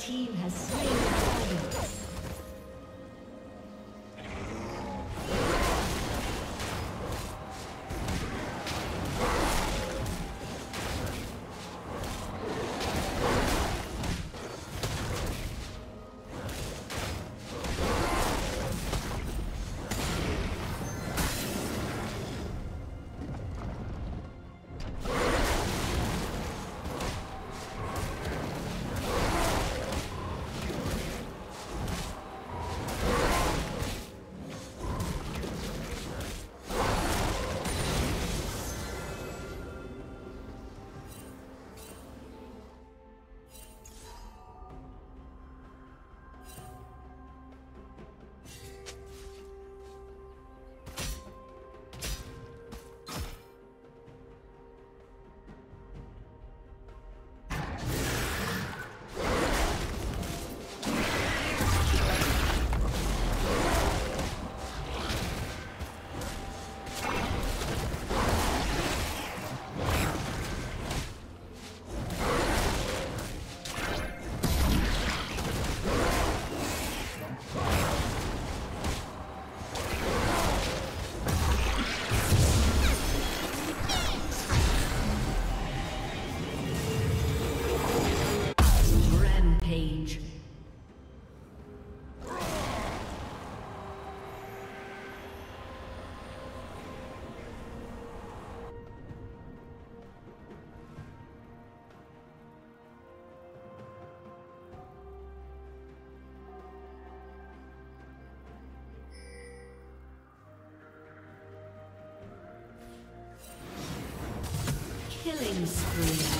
team has slain Killing spree.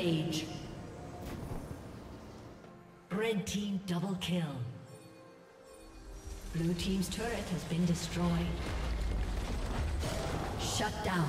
Rampage. Red team double kill. Blue team's turret has been destroyed. Shut down.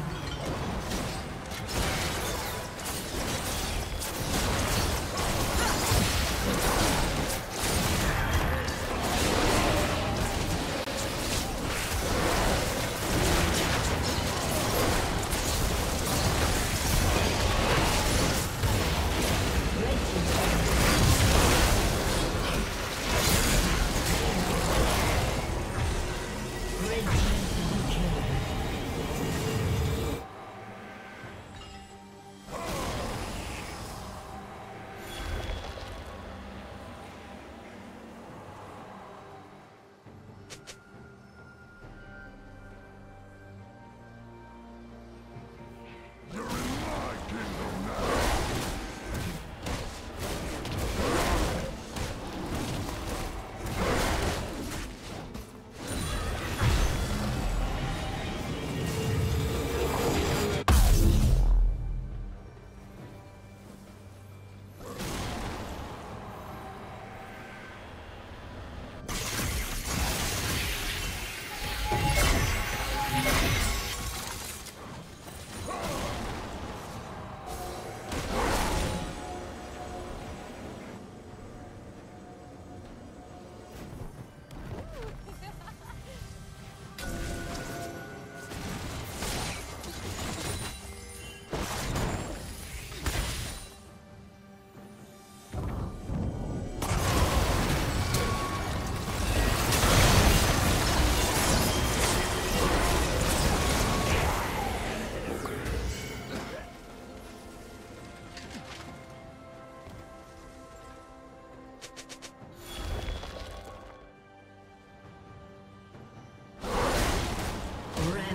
down.